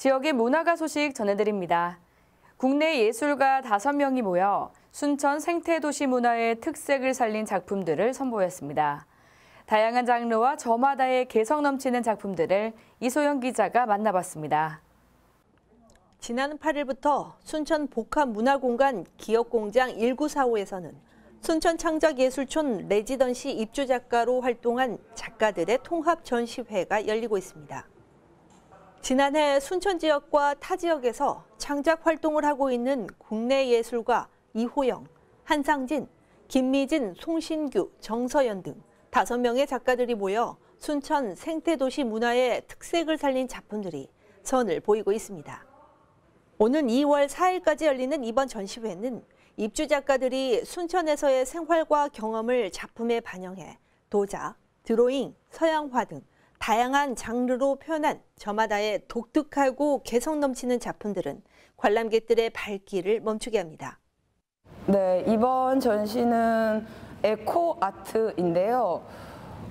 지역의 문화가 소식 전해드립니다. 국내 예술가 5명이 모여 순천 생태도시 문화의 특색을 살린 작품들을 선보였습니다. 다양한 장르와 저마다의 개성 넘치는 작품들을 이소영 기자가 만나봤습니다. 지난 8일부터 순천 복합문화공간 기업공장 1945에서는 순천 창작예술촌 레지던시 입주 작가로 활동한 작가들의 통합 전시회가 열리고 있습니다. 지난해 순천 지역과 타 지역에서 창작 활동을 하고 있는 국내 예술가 이호영, 한상진, 김미진, 송신규, 정서연 등 다섯 명의 작가들이 모여 순천 생태도시 문화의 특색을 살린 작품들이 선을 보이고 있습니다. 오는 2월 4일까지 열리는 이번 전시회는 입주 작가들이 순천에서의 생활과 경험을 작품에 반영해 도자, 드로잉, 서양화 등 다양한 장르로 표현한 저마다의 독특하고 개성 넘치는 작품들은 관람객들의 발길을 멈추게 합니다. 네, 이번 전시는 에코 아트인데요.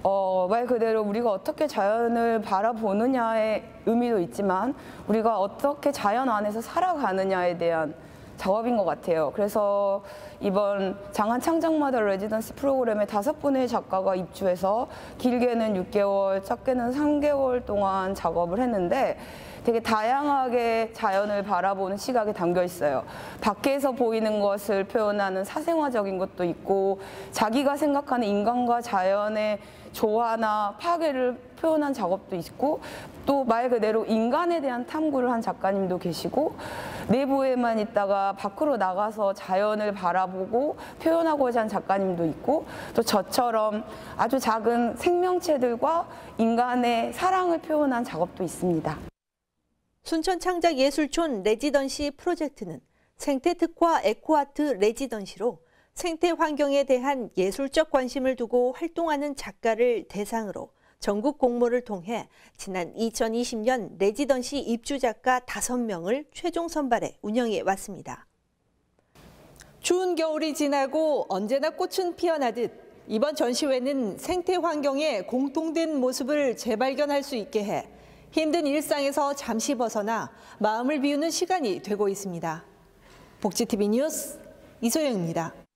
어, 말 그대로 우리가 어떻게 자연을 바라보느냐의 의미도 있지만 우리가 어떻게 자연 안에서 살아가느냐에 대한 작업인 것 같아요. 그래서 이번 장안 창작마다 레지던시 프로그램에 다섯 분의 작가가 입주해서 길게는 6개월, 적게는 3개월 동안 작업을 했는데 되게 다양하게 자연을 바라보는 시각이 담겨 있어요. 밖에서 보이는 것을 표현하는 사생화적인 것도 있고 자기가 생각하는 인간과 자연의 조화나 파괴를 표현한 작업도 있고 또 말 그대로 인간에 대한 탐구를 한 작가님도 계시고 내부에만 있다가 밖으로 나가서 자연을 바라보고 표현하고자 한 작가님도 있고 또 저처럼 아주 작은 생명체들과 인간의 사랑을 표현한 작업도 있습니다. 순천창작예술촌 레지던시 프로젝트는 생태특화 에코아트 레지던시로 생태 환경에 대한 예술적 관심을 두고 활동하는 작가를 대상으로 전국 공모를 통해 지난 2020년 레지던시 입주 작가 5명을 최종 선발해 운영해 왔습니다. 추운 겨울이 지나고 언제나 꽃은 피어나듯 이번 전시회는 생태 환경의 공통된 모습을 재발견할 수 있게 해 힘든 일상에서 잠시 벗어나 마음을 비우는 시간이 되고 있습니다. 복지TV 뉴스 이소영입니다.